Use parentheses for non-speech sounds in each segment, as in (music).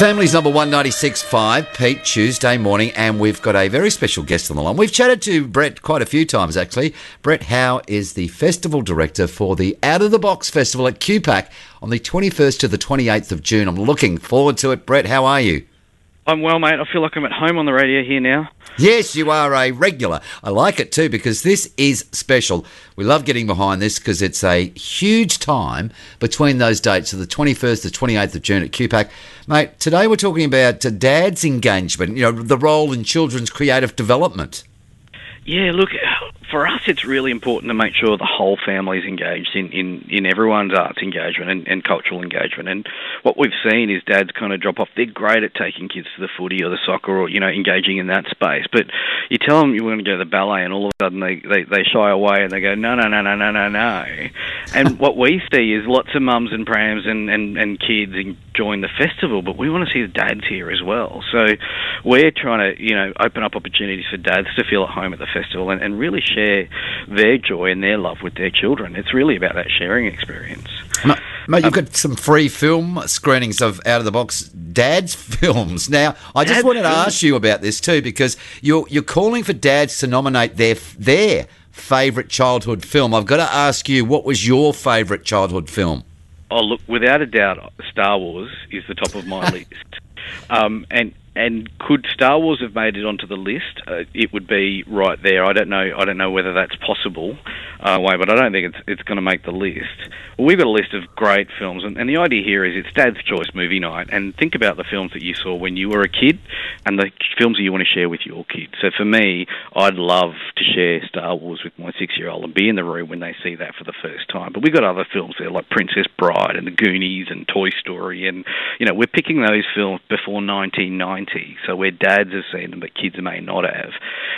Families number 196.5, Pete, Tuesday morning, and we've got a very special guest on the line. We've chatted to Brett quite a few times, actually. Brett Howe is the festival director for the Out of the Box Festival at QPAC on the 21st to the 28th of June. I'm looking forward to it. Brett, how are you? I'm well, mate. I feel like I'm at home on the radio here now. Yes, you are a regular. I like it too because this is special. We love getting behind this because it's a huge time between those dates of the 21st to 28th of June at QPAC. Mate, today we're talking about dad's engagement, you know, the role in children's creative development. Yeah, look, for us, it's really important to make sure the whole family is engaged in, in, in everyone's arts engagement and, and cultural engagement. And what we've seen is dads kind of drop off. They're great at taking kids to the footy or the soccer or, you know, engaging in that space. But you tell them you want to go to the ballet and all of a sudden they, they, they shy away and they go, no, no, no, no, no, no, no. And what we see is lots of mums and prams and, and, and kids enjoying the festival, but we want to see the dads here as well. So we're trying to, you know, open up opportunities for dads to feel at home at the festival and, and really share their joy and their love with their children. It's really about that sharing experience. Mate, you've um, got some free film screenings of Out of the Box Dad's (laughs) films. Now, I just wanted to ask you about this too because you're you're calling for dads to nominate their their favourite childhood film. I've got to ask you, what was your favourite childhood film? Oh, look, without a doubt, Star Wars is the top of my (laughs) list. Um, and and could Star Wars have made it onto the list? Uh, it would be right there. I don't know. I don't know whether that's possible, uh, way, but I don't think it's it's going to make the list. Well, we've got a list of great films, and, and the idea here is it's Dad's Choice movie night, and think about the films that you saw when you were a kid, and the films that you want to share with your kids. So for me, I'd love to share Star Wars with my six-year-old and be in the room when they see that for the first time. But we've got other films there like Princess Bride and The Goonies and Toy Story, and you know we're picking those films before 1990, so where dads have seen them but kids may not have.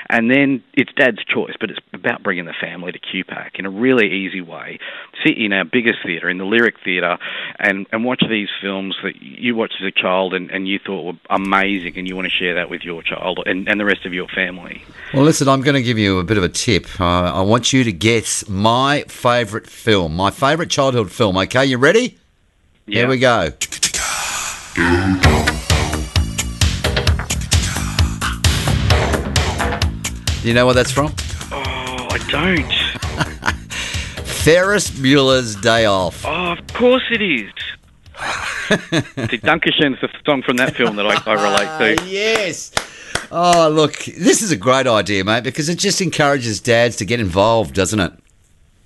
And then it's Dad's Choice, but it's about bringing the family to QPAC in a really easy way. Sit in our biggest theatre, in the Lyric Theatre, and, and watch these films that you watched as a child and, and you thought were amazing and you want to share that with your child and, and the rest of your family. Well, listen, I'm going to give you a bit of a tip. Uh, I want you to guess my favourite film, my favourite childhood film. Okay, you ready? Yeah. Here we go. Do you know where that's from? Oh, I don't. (laughs) Ferris Bueller's Day Off. Oh, of course it is. (laughs) the Danke Schoen's the song from that film that I, I relate to. (laughs) yes. Oh, look, this is a great idea, mate, because it just encourages dads to get involved, doesn't it?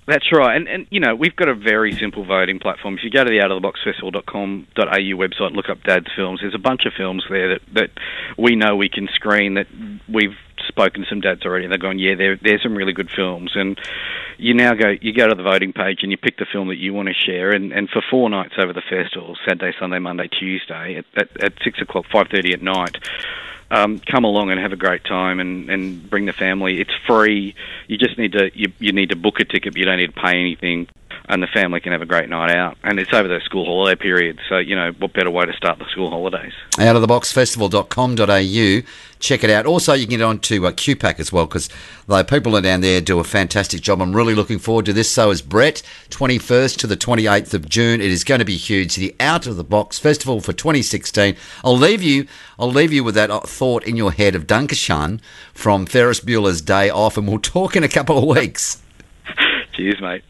That's right. And, and, you know, we've got a very simple voting platform. If you go to the outoftheboxfestival.com.au website and look up Dad's films, there's a bunch of films there that, that we know we can screen that we've spoken to some dads already and they're going, yeah, there, there's some really good films. And you now go, you go to the voting page and you pick the film that you want to share. And, and for four nights over the festival, Saturday, Sunday, Monday, Tuesday, at, at, at 6 o'clock, 5.30 at night, um, come along and have a great time and, and bring the family. It's free. You just need to you, you need to book a ticket. But you don't need to pay anything and the family can have a great night out. And it's over the school holiday period, so you know what better way to start the school holidays? Out of the box festival.com.au. Check it out. Also, you can get on to uh, QPAC as well because the people are down there do a fantastic job. I'm really looking forward to this. So is Brett. 21st to the 28th of June. It is going to be huge. The Out of the Box Festival for 2016. I'll leave you. I'll leave you with that uh, thought in your head of Danke Schoen from Ferris Bueller's Day Off, and we'll talk in a couple of weeks. (laughs) Cheers, mate.